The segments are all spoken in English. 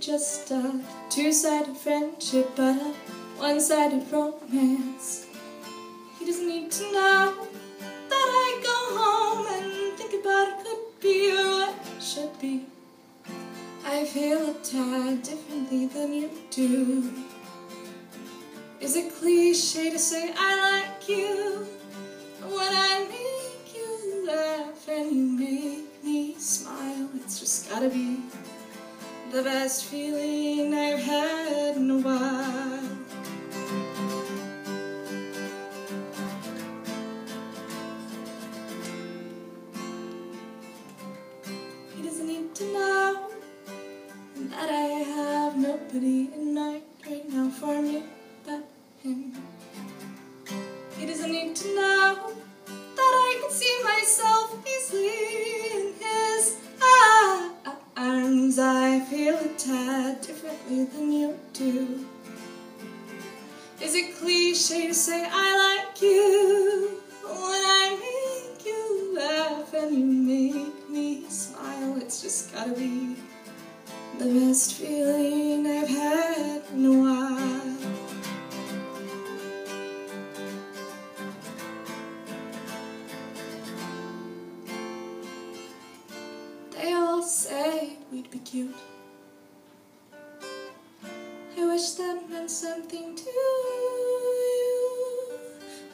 just a two-sided friendship, but a one-sided romance. He doesn't need to know that I go home and think about it could be or what should be. I feel a tad differently than you do. Is it cliche to say I like you when I make you laugh and you make me smile? It's just gotta be the best feeling I've had in a while. He doesn't need to know that I have nobody in mind right now for me but him. He doesn't need to know that I can see myself tad differently than you do. Is it cliche to say I like you when I make you laugh and you make me smile? It's just gotta be the best feeling I've had in a while. They all say we'd be cute. Wish that meant something to you.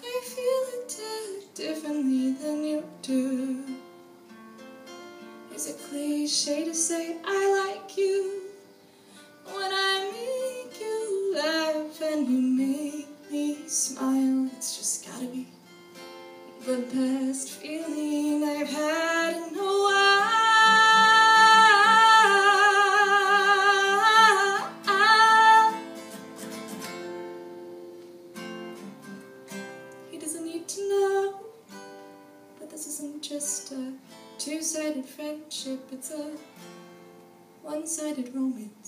I feel it differently than you do. Is it cliche to say I like you when I make you laugh and you make me smile? It's just gotta be the best feeling I've had to know, but this isn't just a two-sided friendship, it's a one-sided romance.